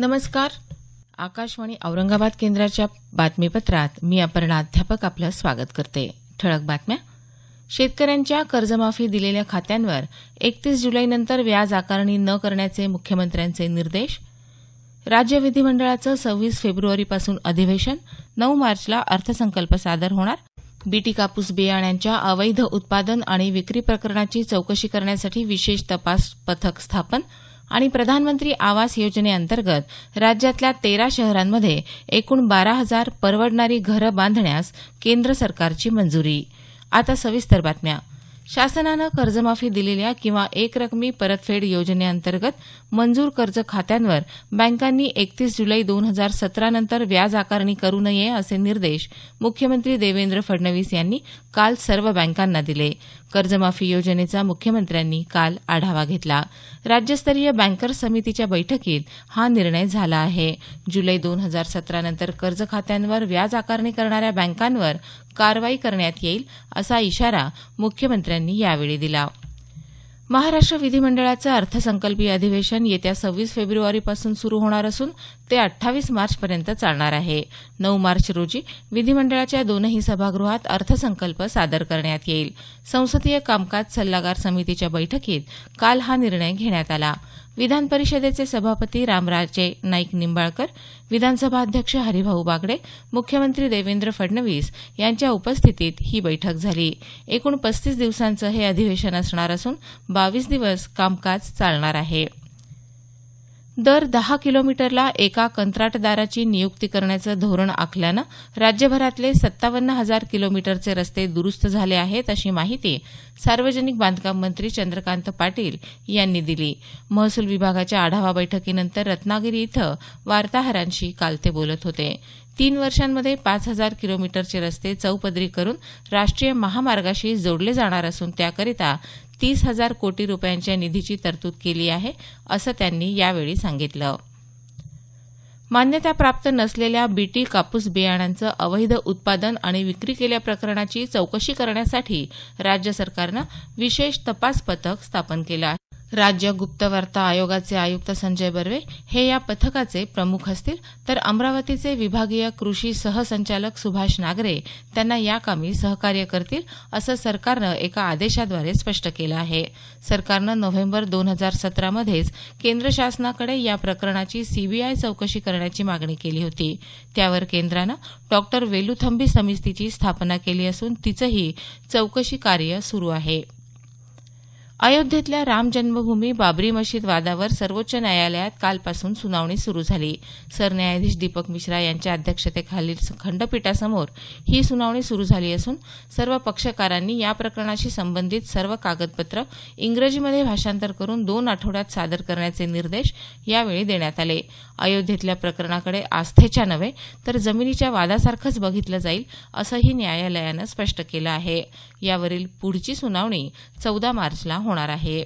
नमस्कार. आकाशवाणी औरंगाबाद केंद्राच्या बातमीपत्रात मी अपर्णा अध्यापक आपलं स्वागत करते. ठळक बातम्या. शेतकऱ्यांच्या कर्जमाफी दिलेल्या खात्यांवर एकतीस जुलैनंतर व्याज आकारणी न करण्याचे मुख्यमंत्र्यांचे निर्देश. राज्य विधिमंडळाचं सव्वीस फेब्रुवारीपासून अधिवेशन नऊ मार्चला अर्थसंकल्प सादर होणार. बीटी कापूस बियाण्यांच्या अवैध उत्पादन आणि विक्री प्रकरणाची चौकशी करण्यासाठी विशेष तपास पथक स्थापन. आणि प्रधानमंत्री आवास योजनेअंतर्गत राज्यातल्या तेरा शहरांमध्ये एकूण बारा हजार परवडणारी घरं बांधण्यास केंद्र सरकारची मंजुरी. आता सविस्तर बातम्या. शासनानं कर्जमाफी दिलेल्या किंवा एकरकमी परतफेड योजनेअंतर्गत मंजूर कर्ज खात्यांवर बँकांनी एकतीस जुलै दोन हजार सतरानंतर व्याज आकारणी करू नये असे निर्देश मुख्यमंत्री देवेंद्र फडणवीस यांनी काल सर्व बँकांना दिले. कर्जमाफी योजनेचा मुख्यमंत्र्यांनी काल आढावा घेतला. राज्यस्तरीय बँकर्स समितीच्या बैठकीत हा निर्णय झाला आहे. जुलै दोन हजार सतरानंतर कर्ज खात्यांवर व्याज आकारणी करणाऱ्या बँकांवर कारवाई करण्यात येईल असा इशारा मुख्यमंत्र्यांनी यावेळी दिला. महाराष्ट्र विधिमंडळाचं अर्थसंकल्पीय अधिवेशन येत्या सव्वीस फेब्रुवारीपासून सुरू होणार असून ते अठ्ठावीस मार्चपर्यंत चालणार आहे. नऊ मार्च रोजी विधिमंडळाच्या दोनही सभागृहात अर्थसंकल्प सादर करण्यात येईल. संसदीय कामकाज सल्लागार समितीच्या बैठकीत काल हा निर्णय घेण्यात आला. विधान परिषदेचे सभापती रामराजे नाईक निंबाळकर विधानसभा अध्यक्ष हरिभाऊ बागडे मुख्यमंत्री देवेंद्र फडणवीस यांच्या उपस्थितीत ही बैठक झाली. एकूण पस्तीस दिवसांचं हे अधिवेशन असणार असून बावीस दिवस कामकाज चालणार आहे. दर दहा किलोमीटरला एका कंत्राटदाराची नियुक्ती करण्याचं धोरण आखल्यानं राज्यभरातले सत्तावन्न हजार किलोमीटरचे रस्ते दुरुस्त झाले आहेत अशी माहिती सार्वजनिक बांधकाम मंत्री चंद्रकांत पाटील यांनी दिली. महसूल विभागाच्या आढावा बैठकीनंतर रत्नागिरी इथं वार्ताहरांशी काल ते बोलत होते. तीन वर्षांमध्ये पाच हजार किलोमीटरचे रस्ते चौपदरी करून राष्ट्रीय महामार्गाशी जोडले जाणार असून त्याकरिता तीस हजार कोटी रुपयांच्या निधीची तरतूद केली आहे असं त्यांनी यावेळी सांगितलं. मान्यताप्राप्त नसलेल्या बीटी कापूस बियाणांचं अवैध उत्पादन आणि विक्री केल्याप्रकरणाची चौकशी करण्यासाठी राज्य सरकारनं विशेष तपास पथक स्थापन केलं आहे. राज्य गुप्तवार्ता आयोगाचे आयुक्त संजय बर्वे हे या पथकाचे प्रमुख असतील. तर अमरावतीचे विभागीय कृषी सहसंचालक सुभाष नागरे त्यांना या कामी सहकार्य करतील असं सरकारनं एका आदेशाद्वारे स्पष्ट केलं आहे. सरकारनं नोव्हेंबर दोन हजार सतरामध्येच केंद्र शासनाकडे या प्रकरणाची सीबीआय चौकशी करण्याची मागणी केली होती. त्यावर केंद्रानं डॉक्टर वेलुथंबी समितीची स्थापना केली असून तिचंही चौकशी कार्य सुरू आहे. अयोध्येतल्या राम जन्मभूमी बाबरी मशीद वादावर सर्वोच्च न्यायालयात कालपासून सुनावणी सुरू झाली. सरन्यायाधीश दीपक मिश्रा यांच्या अध्यक्षतेखालील खंडपीठासमोर ही सुनावणी सुरू झाली असून सर्व पक्षकारांनी या प्रकरणाशी संबंधित सर्व कागदपत्र इंग्रजीमध्ये भाषांतर करून दोन आठवड्यात सादर करण्याचे निर्देश यावेळी देण्यात आले. अयोध्येतल्या प्रकरणाकडे आस्थेच्या नव्हे तर जमिनीच्या वादासारखंच बघितलं जाईल असंही न्यायालयानं स्पष्ट केलं आहे. यावरील पुढची सुनावणी चौदा मार्चला होणार आहे.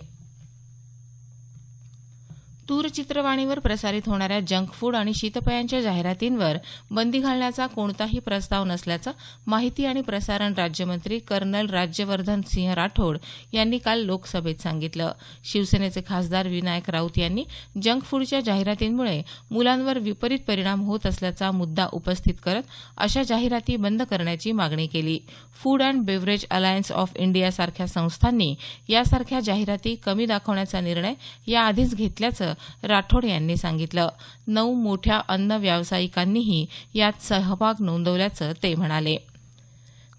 दूरचित्रवाणीवर प्रसारित होणाऱ्या जंक फूड आणि शीतपेयांच्या जाहिरातींवर बंदी घालण्याचा कोणताही प्रस्ताव नसल्याचं माहिती आणि प्रसारण राज्यमंत्री कर्नल राज्यवर्धन सिंह राठोड यांनी काल लोकसभेत सांगितलं. शिवसेनेचे खासदार विनायक राऊत यांनी जंक फूडच्या जाहिरातींमुळे मुलांवर विपरीत परिणाम होत असल्याचा मुद्दा उपस्थित करत अशा जाहिराती बंद करण्याची मागणी केली. Food and beverage alliance of India सारख्या संस्थांनी यासारख्या जाहिराती कमी दाखवण्याचा निर्णय याआधीच घेतल्याचं राठोड यांनी सांगितलं. नऊ मोठ्या अन्न व्यावसायिकांनीही यात सहभाग नोंदवल्याचं ते म्हणाले.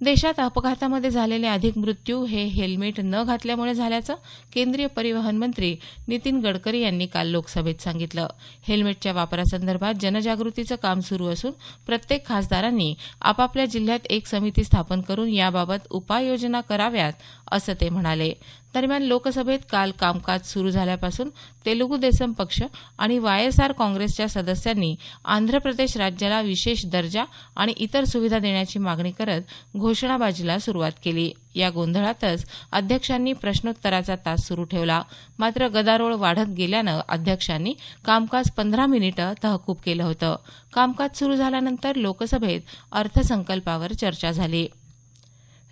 देशात अपघातामध्ये झालेले अधिक मृत्यू हे हेल्मेट न घातल्यामुळे झाल्याचं केंद्रीय परिवहन मंत्री नितीन गडकरी यांनी काल लोकसभेत सांगितलं. हेल्मेटच्या वापरासंदर्भात जनजागृतीचं काम सुरू असून प्रत्येक खासदारांनी आपापल्या जिल्ह्यात एक समिती स्थापन करून याबाबत उपाययोजना कराव्यात असं ते म्हणाले. दरम्यान लोकसभेत काल कामकाज सुरू झाल्यापासून तेलुगू देसम पक्ष आणि वायएसआर काँग्रेसच्या सदस्यांनी आंध्र प्रदेश राज्याला विशेष दर्जा आणि इतर सुविधा देण्याची मागणी करत घोषणाबाजीला सुरुवात केली. या गोंधळातच अध्यक्षांनी प्रश्नोत्तराचा तास सुरू ठेवला. मात्र गदारोळ वाढत गेल्यानं अध्यक्षांनी कामकाज पंधरा मिनिटं तहकूब केलं होतं. कामकाज सुरू झाल्यानंतर लोकसभेत अर्थसंकल्पावर चर्चा झाली.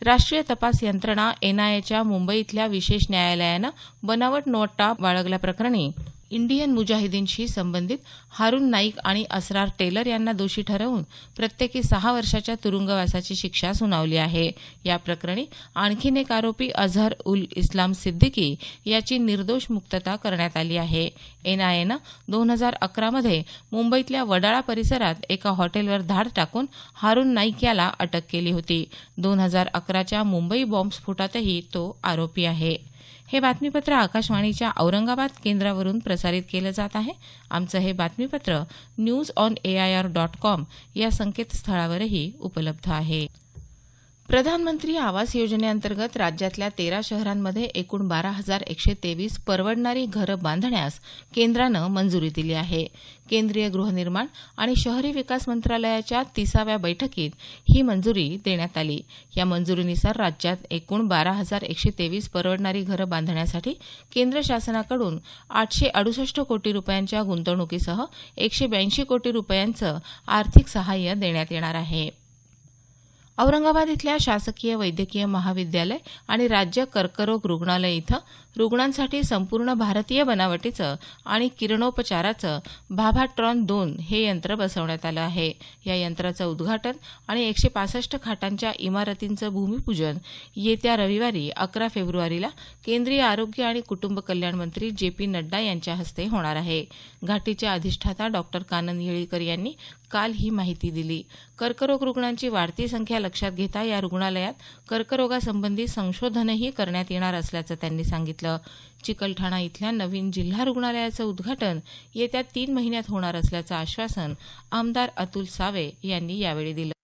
राष्ट्रीय तपास यंत्रणा एनआयएच्या मुंबई इथल्या विशेष न्यायालयानं बनावट नोटा बाळगल्याप्रकरणी इंडियन मुजाहिदीनशी संबंधित हारून नाईक आणि असरार टेलर यांना दोषी ठरवून प्रत्येकी सहा वर्षाच्या तुरुंगवासाची शिक्षा सुनावली आहे. या प्रकरणी आणखीन एक आरोपी अझहर उल इस्लाम सिद्दीकी याची निर्दोष मुक्तता करण्यात आली आहे. एनआयएनं दोन हजार अकरामध्ये मुंबईतल्या वडाळा परिसरात एका हॉटेलवर धाड टाकून हारून नाईक याला अटक केली होती. दोन हजार अकराच्या मुंबई बॉम्बस्फोटातही तो आरोपी आहे. हे बातमीपत्र आकाशवाणीच्या औरंगाबाद केंद्रावरून प्रसारित केलं जात आहे. आमचं हे बातमीपत्र news on AIR dot com या संकेतस्थळावरही उपलब्ध आहे. प्रधानमंत्री आवास योजनेअंतर्गत राज्यातल्या तेरा शहरांमध्ये एकूण बारा हजार एकशे तेवीस परवडणारी घरं बांधण्यास केंद्रानं मंजुरी दिली आहे. केंद्रीय गृहनिर्माण आणि शहरी विकास मंत्रालयाच्या तिसाव्या बैठकीत ही मंजुरी देण्यात आली. या मंजुरीनुसार राज्यात एकूण बारा हजार एकशे तेवीस परवडणारी घरं बांधण्यासाठी केंद्र शासनाकडून आठशे अडुसष्ट कोटी रुपयांच्या गुंतवणुकीसह एकशे ब्याऐंशी कोटी रुपयांचं आर्थिक सहाय्य देण्यात येणार आहे. औरंगाबाद इथल्या शासकीय वैद्यकीय महाविद्यालय आणि राज्य कर्करोग रुग्णालय इथं रुग्णांसाठी संपूर्ण भारतीय बनावटीचं आणि किरणोपचाराचं भाभाट्रॉन दोन हे यंत्र बसवण्यात आलं आहे. या यंत्राचं उद्घाटन आणि एकशे पासष्ट खाटांच्या इमारतींचं भूमिपूजन येत्या रविवारी अकरा फेब्रुवारीला केंद्रीय आरोग्य आणि कुटुंब कल्याण मंत्री जे पी नड्डा यांच्या हस्ते होणार आहे. घाटीच्या अधिष्ठाता डॉक्टर कानन येळीकर यांनी काल ही माहिती दिली. कर्करोग रुग्णांची वाढती संख्या लक्षात घेता या रुग्णालयात कर्करोगासंबंधी संशोधनही करण्यात येणार असल्याचं त्यांनी सांगितलं. चिकलठाणा इथल्या नवीन जिल्हा रुग्णालयाचं उद्घाटन येत्या तीन महिन्यात होणार असल्याचं आश्वासन आमदार अतुल सावे यांनी यावेळी दिलं.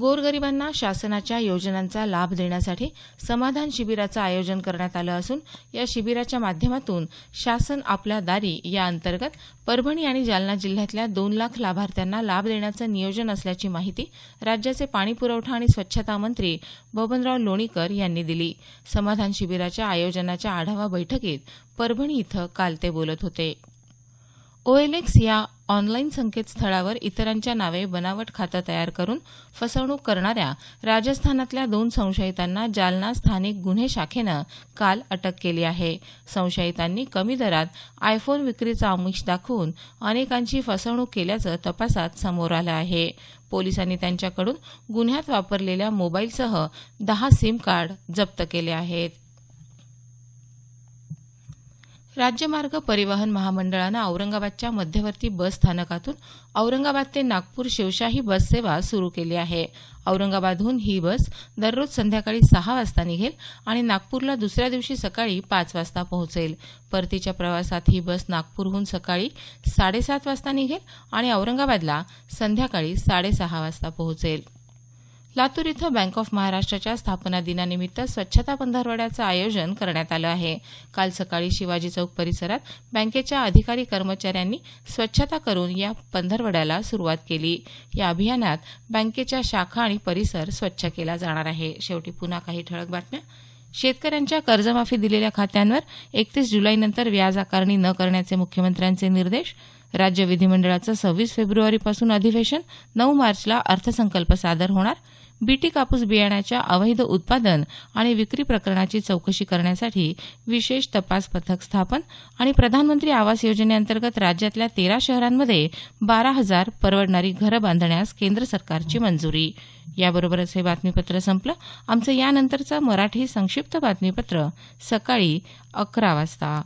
गोरगरिबांना शासनाच्या योजनांचा लाभ देण्यासाठी समाधान शिबिराचं आयोजन करण्यात आलं असून या शिबिराच्या माध्यमातून शासन आपल्या दारी या अंतर्गत परभणी आणि जालना जिल्ह्यातल्या दोन लाख लाभार्थ्यांना लाभ देण्याचं नियोजन असल्याची माहिती राज्याचे पाणीपुरवठा आणि स्वच्छता मंत्री बबनराव लोणीकर यांनी दिली. समाधान शिबिराच्या आयोजनाच्या आढावा बैठकीत परभणी इथं काल ते बोलत होते. ओएलएक्स या ऑनलाईन संकेतस्थळावर इतरांच्या नावे बनावट खातं तयार करून फसवणूक करणाऱ्या राजस्थानातल्या दोन संशयितांना जालना स्थानिक गुन्हे शाखेनं काल अटक केली आहे. संशयितांनी कमी दरात आयफोन विक्रीचा आमिष दाखवून अनेकांची फसवणूक केल्याचं तपासात समोर आलं आहे. पोलिसांनी त्यांच्याकडून गुन्ह्यात वापरलेल्या मोबाईलसह दहा सिम कार्ड जप्त केले आहेत. राज्यमार्ग परिवहन महामंडळानं औरंगाबादच्या मध्यवर्ती बस स्थानकातून औरंगाबाद ते नागपूर शिवशाही बस सेवा सुरू केली आहे. औरंगाबादहून ही बस दररोज संध्याकाळी सहा वाजता निघेल आणि नागपूरला दुसऱ्या दिवशी सकाळी पाच वाजता पोहोचेल. परतीच्या प्रवासात ही बस नागपूरहून सकाळी साडेसात वाजता निघेल आणि औरंगाबादला संध्याकाळी साडेसहा वाजता पोहोचेल. लातूर इथं बँक ऑफ महाराष्ट्राच्या स्थापना दिनानिमित्त स्वच्छता पंधरवड्याचं आयोजन करण्यात आलं आहे. काल सकाळी शिवाजी चौक परिसरात बँकेच्या अधिकारी कर्मचाऱ्यांनी स्वच्छता करून या पंधरवड्याला सुरुवात केली. या अभियानात बँकेच्या शाखा आणि परिसर स्वच्छ केला जाणार आहे. शेवटी पुन्हा काही ठळक बातम्या. शेतकऱ्यांच्या कर्जमाफी दिलेल्या खात्यांवर एकतीस जुलैनंतर व्याज आकारणी न करण्याचे मुख्यमंत्र्यांचे निर्देश. राज्य विधिमंडळाचं सव्वीस फेब्रुवारीपासून अधिवेशन. नऊ मार्चला अर्थसंकल्प सादर होणार. बीटी कापूस बियाण्याच्या अवैध उत्पादन आणि विक्री प्रकरणाची चौकशी करण्यासाठी विशेष तपास पथक स्थापन आणि प्रधानमंत्री आवास योजनेअंतर्गत राज्यातल्या तेरा शहरांमध्ये बारा हजार परवडणारी घरं बांधण्यास केंद्र सरकारची मंजुरी. याबरोबरच हे बातमीपत्र संपलं. आमचं यानंतरचं मराठी संक्षिप्त बातमीपत्र सकाळी अकरा वाजता.